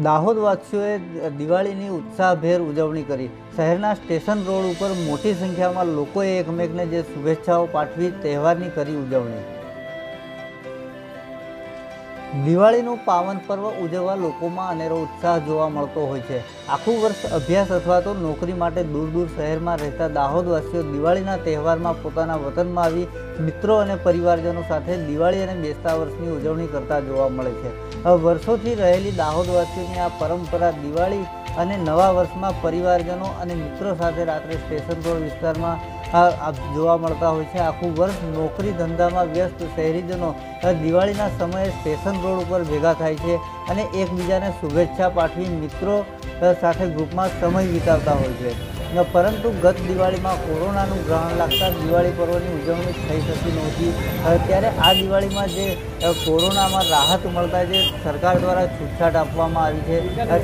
દાહોદ દિવાળીની ઉત્સાહભેર ઉજવણી કરી. શહેરના સ્ટેશન રોડ ઉપર મોટી સંખ્યામાં લોકોએ એકમેકને જે શુભેચ્છાઓ પાઠવી તહેવારની કરી ઉજવણી. દિવાળીનું પાવન પર્વ ઉજવવા લોકોમાં અનેરો ઉત્સાહ જોવા મળતો હોય છે. આખું વર્ષ અભ્યાસ અથવા તો નોકરી માટે દૂર દૂર શહેરમાં રહેતા દાહોદવાસીઓ દિવાળીના તહેવારમાં પોતાના વતનમાં આવી મિત્રો અને પરિવારજનો સાથે દિવાળી અને બેસતા વર્ષની ઉજવણી કરતા જોવા મળે છે. વર્ષોથી રહેલી દાહોદવાસીઓની આ પરંપરા દિવાળી અને નવા વર્ષમાં પરિવારજનો અને મિત્રો સાથે રાત્રે સ્ટેશન રોડ વિસ્તારમાં જોવા મળતા હોય છે. આખું વર્ષ નોકરી ધંધામાં વ્યસ્ત શહેરીજનો દિવાળીના સમયે સ્ટેશન રોડ ઉપર ભેગા થાય છે અને એકબીજાને શુભેચ્છા પાઠવી મિત્રો સાથે ગ્રુપમાં સમય વિતાવતા હોય છે. પરંતુ ગત દિવાળીમાં કોરોનાનું ગ્રહણ લાગતા દિવાળી પર્વની ઉજવણી થઈ શકી નહોતી. ત્યારે આ દિવાળીમાં જે કોરોનામાં રાહત મળતા જે સરકાર દ્વારા છૂટછાટ આપવામાં આવી છે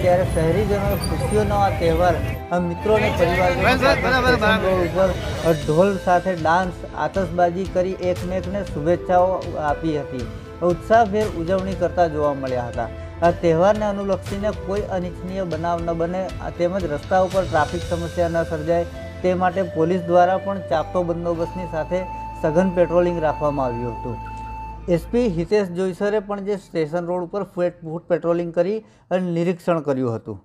ત્યારે શહેરીજનો ખુશીઓનો આ તહેવાર મિત્રોને મિત્રો અને પરિવારજનો સાથે સ્ટેશન રોડ ઉપર ઢોલ સાથે ડાન્સ આતશબાજી કરી એકમેકને શુભેચ્છાઓ આપી હતી. ઉત્સાહભેર ઉજવણી કરતા જોવા મળ્યા હતા. તહેવારને અનુલક્ષીને કોઈ અનિચ્છનીય બનાવ ન બને. તેમજ રસ્તા ઉપર ટ્રાફિક સમસ્યા ન સર્જાય. તે માટે પોલીસ દ્વારા પણ ચાપતો બંદોબસ્તની સાથે સઘન પેટ્રોલિંગ રાખવામાં આવ્યું હતું. એસપી હિતેશ જોઈસરે પણ જે સ્ટેશન રોડ ઉપર ફૂટ પેટ્રોલિંગ કરી અને નિરીક્ષણ કર્યું હતું.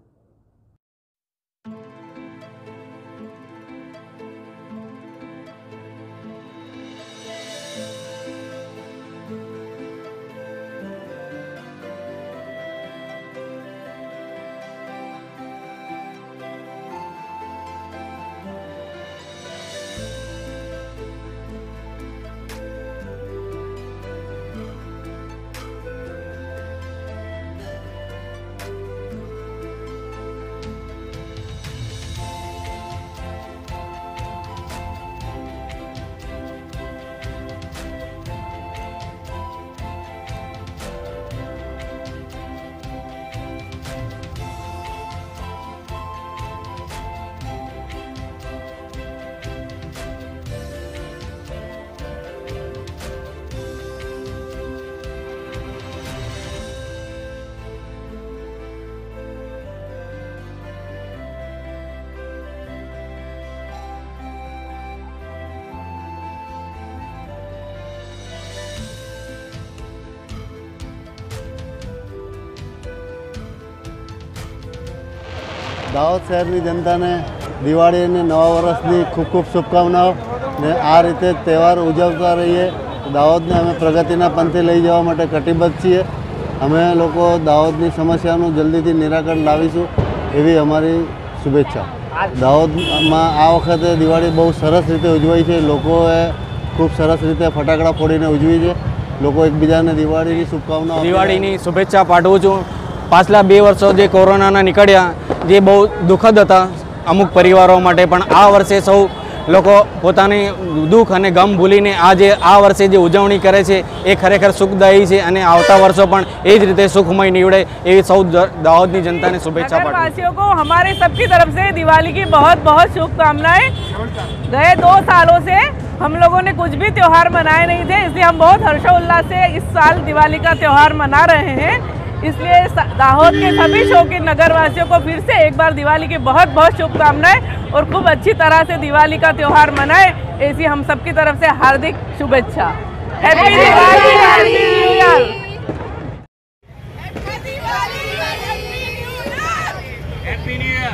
દાહોદ શહેરની જનતાને દિવાળી અને નવા વર્ષની ખૂબ ખૂબ શુભકામનાઓ ને આ રીતે તહેવાર ઉજવતા રહીએ. દાહોદને અમે પ્રગતિના પંથે લઈ જવા માટે કટિબદ્ધ છીએ. અમે લોકો દાહોદની સમસ્યાનું જલ્દીથી નિરાકરણ લાવીશું એવી અમારી શુભેચ્છા. દાહોદમાં આ વખતે દિવાળી બહુ સરસ રીતે ઉજવાઈ છે. લોકોએ ખૂબ સરસ રીતે ફટાકડા ફોડીને ઉજવી છે. લોકો એકબીજાને દિવાળીની શુભકામનાઓ. દિવાળીની શુભેચ્છા પાઠવું છું. પાછલા બે વર્ષો જે કોરોનાના નીકળ્યા જે બહુ દુઃખદ હતા અમુક પરિવારો માટે પણ આ વર્ષે સૌ લોકો પોતાની દુઃખ અને ગમ ભૂલીને આ જે આ વર્ષે જે ઉજવણી કરે છે એ ખરેખર સુખદાયી છે અને આવતા વર્ષો પણ એ જ રીતે સુખમય નીવડે એવી સૌ દ- દાહોદની જનતાને શુભેચ્છા नगर પાઠવું वासियों को हमारे सबकी तरफ से दिवाली की बहुत बहुत शुभकामनाएं गए दो सालों से हम लोगों ने कुछ भी त्योहार मनाए नहीं थे इसलिए हम बहुत हर्षोल्लास से इस साल दिवाली का त्योहार मना रहे हैं इसलिए दाहोद के सभी शौकीन नगर वासियों को फिर से एक बार दिवाली की बहुत बहुत शुभकामनाएँ और खूब अच्छी तरह से दिवाली का त्यौहार मनाएँ। ऐसी हम सबकी तरफ़ से हार्दिक शुभेच्छा। Happy Diwali happy new year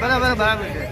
बराबर बराबर।